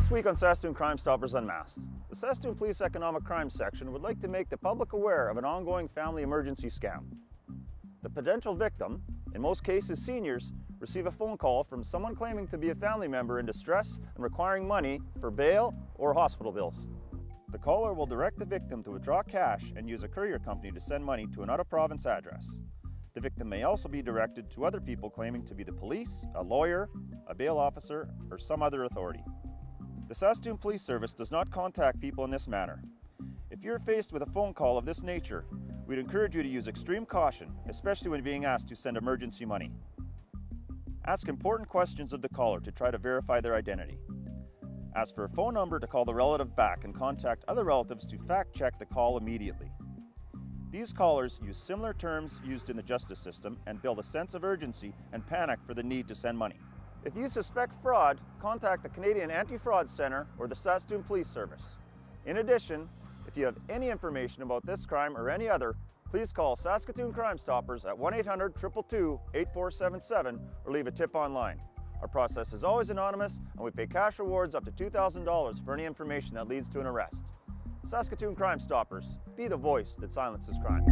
This week on Saskatoon Crime Stoppers Unmasked, the Saskatoon Police Economic Crime Section would like to make the public aware of an ongoing family emergency scam. The potential victim, in most cases seniors, receive a phone call from someone claiming to be a family member in distress and requiring money for bail or hospital bills. The caller will direct the victim to withdraw cash and use a courier company to send money to an out-of-province address. The victim may also be directed to other people claiming to be the police, a lawyer, a bail officer, or some other authority. The Saskatoon Police Service does not contact people in this manner. If you're faced with a phone call of this nature, we'd encourage you to use extreme caution, especially when being asked to send emergency money. Ask important questions of the caller to try to verify their identity. Ask for a phone number to call the relative back and contact other relatives to fact check the call immediately. These callers use similar terms used in the justice system and build a sense of urgency and panic for the need to send money. If you suspect fraud, contact the Canadian Anti-Fraud Centre or the Saskatoon Police Service. In addition, if you have any information about this crime or any other, please call Saskatoon Crime Stoppers at 1-800-222-8477 or leave a tip online. Our process is always anonymous and we pay cash rewards up to $2,000 for any information that leads to an arrest. Saskatoon Crime Stoppers, be the voice that silences crime.